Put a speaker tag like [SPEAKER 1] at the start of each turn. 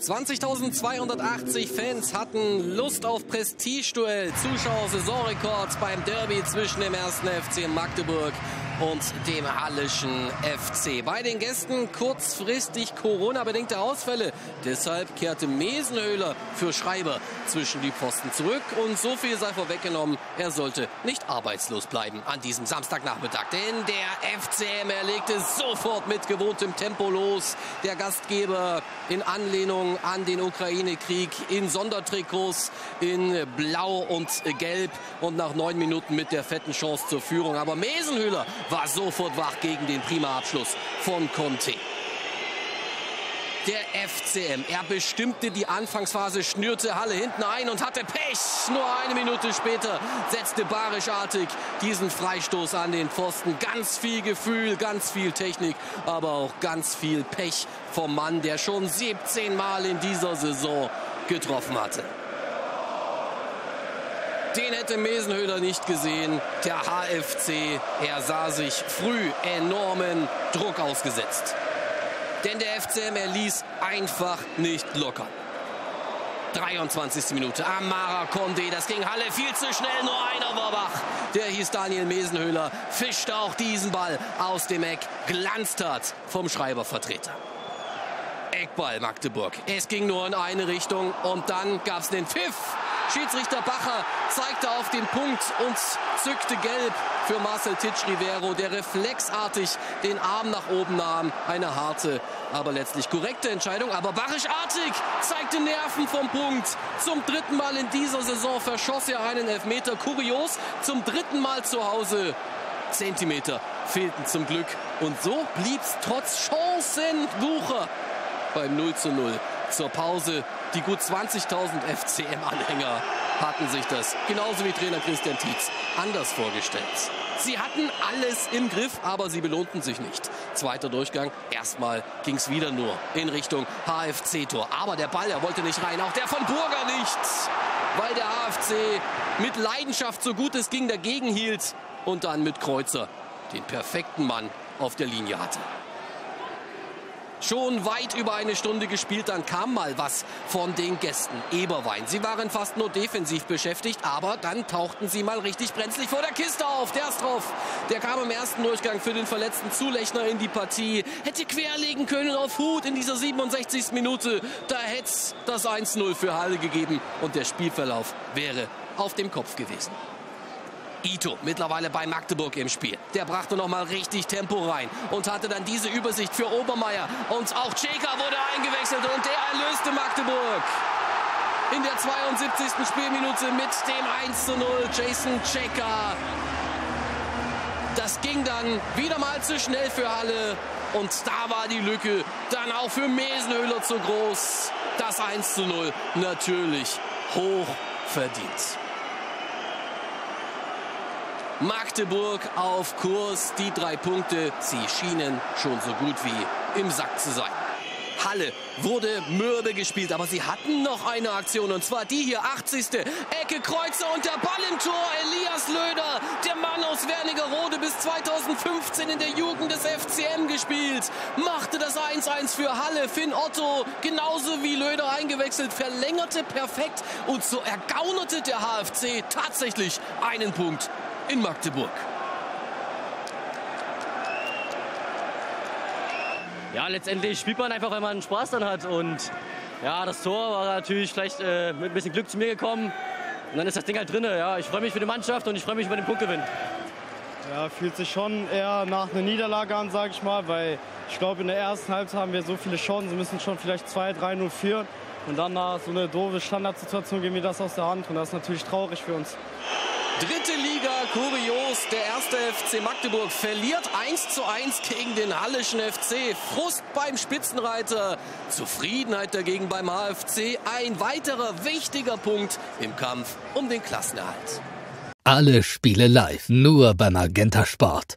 [SPEAKER 1] 20.280 Fans hatten Lust auf Prestigeduell. Zuschauer Saisonrekord beim Derby zwischen dem ersten FC Magdeburg und dem Hallischen FC. Bei den Gästen kurzfristig Corona-bedingte Ausfälle. Deshalb kehrte Mesenhöhler für Schreiber zwischen die Pfosten zurück. Und so viel sei vorweggenommen, er sollte nicht arbeitslos bleiben an diesem Samstagnachmittag. Denn der FCM erlegte sofort mit gewohntem Tempo los. Der Gastgeber in Anlehnung an den Ukraine-Krieg in Sondertrikots in Blau und Gelb und nach neun Minuten mit der fetten Chance zur Führung. Aber Mesenhöhler war sofort wach gegen den Prima-Abschluss von Conte. Der FCM, er bestimmte die Anfangsphase, schnürte Halle hinten ein und hatte Pech. Nur eine Minute später setzte barischartig diesen Freistoß an den Pfosten. Ganz viel Gefühl, ganz viel Technik, aber auch ganz viel Pech vom Mann, der schon 17 Mal in dieser Saison getroffen hatte. Den hätte Mesenhöhler nicht gesehen. Der HFC, er sah sich früh enormen Druck ausgesetzt. Denn der FCM, er ließ einfach nicht locker. 23. Minute. Amara Conde, das ging Halle viel zu schnell, nur einer war wach. Der hieß Daniel Mesenhöhler, fischte auch diesen Ball aus dem Eck, glanzt hat vom Schreibervertreter. Eckball Magdeburg. Es ging nur in eine Richtung und dann gab es den Pfiff. Schiedsrichter Bacher zeigte auf den Punkt und zückte gelb für Marcel Titsch Rivero, der reflexartig den Arm nach oben nahm. Eine harte, aber letztlich korrekte Entscheidung. Aber barischartig zeigte Nerven vom Punkt. Zum dritten Mal in dieser Saison verschoss er einen Elfmeter. Kurios, zum dritten Mal zu Hause. Zentimeter fehlten zum Glück. Und so blieb es trotz Chancenwucher beim 0 zu 0. Zur Pause die gut 20.000 FCM-Anhänger hatten sich das, genauso wie Trainer Christian Tietz, anders vorgestellt. Sie hatten alles im Griff, aber sie belohnten sich nicht. Zweiter Durchgang, erstmal ging es wieder nur in Richtung HFC-Tor. Aber der Ball, er wollte nicht rein, auch der von Burger nicht, weil der HFC mit Leidenschaft so gut es ging dagegen hielt und dann mit Kreuzer den perfekten Mann auf der Linie hatte. Schon weit über eine Stunde gespielt, dann kam mal was von den Gästen. Eberwein. Sie waren fast nur defensiv beschäftigt, aber dann tauchten sie mal richtig brenzlig vor der Kiste auf. Der ist drauf. Der kam im ersten Durchgang für den verletzten Zulechner in die Partie. Hätte querlegen können auf Hut in dieser 67. Minute. Da hätte es das 1-0 für Halle gegeben und der Spielverlauf wäre auf dem Kopf gewesen. Ito mittlerweile bei Magdeburg im Spiel. Der brachte noch mal richtig Tempo rein und hatte dann diese Übersicht für Obermeier. Und auch Cheka wurde eingewechselt und der erlöste Magdeburg. In der 72. Spielminute mit dem 1 zu 0 Jason Cheka. Das ging dann wieder mal zu schnell für Halle. Und da war die Lücke dann auch für Mesenhöhler zu groß. Das 1 zu 0 natürlich hoch verdient. Magdeburg auf Kurs. Die drei Punkte, sie schienen schon so gut wie im Sack zu sein. Halle wurde mürbe gespielt, aber sie hatten noch eine Aktion und zwar die hier, 80. Ecke, Kreuzer und der Ball im Tor. Elias Löder, der Mann aus Wernigerode, bis 2015 in der Jugend des FCM gespielt, machte das 1-1 für Halle. Finn Otto, genauso wie Löder eingewechselt, verlängerte perfekt und so ergaunerte der HFC tatsächlich einen Punkt in Magdeburg.
[SPEAKER 2] Ja, letztendlich spielt man einfach, wenn man Spaß dann hat. Und ja, das Tor war natürlich vielleicht äh, mit ein bisschen Glück zu mir gekommen. Und dann ist das Ding halt drin. Ja, ich freue mich für die Mannschaft und ich freue mich über den Punktgewinn.
[SPEAKER 3] Ja, fühlt sich schon eher nach einer Niederlage an, sage ich mal, weil ich glaube, in der ersten Halbzeit haben wir so viele Chancen, müssen schon vielleicht 2-3-0 führen. Und dann nach so eine doofe Standardsituation gehen wir das aus der Hand. Und das ist natürlich traurig für uns.
[SPEAKER 1] Dritte Liga, kurios. Der erste FC Magdeburg verliert 1 zu 1 gegen den Hallischen FC. Frust beim Spitzenreiter, Zufriedenheit dagegen beim HFC. Ein weiterer wichtiger Punkt im Kampf um den Klassenerhalt.
[SPEAKER 4] Alle Spiele live, nur beim Magenta Sport.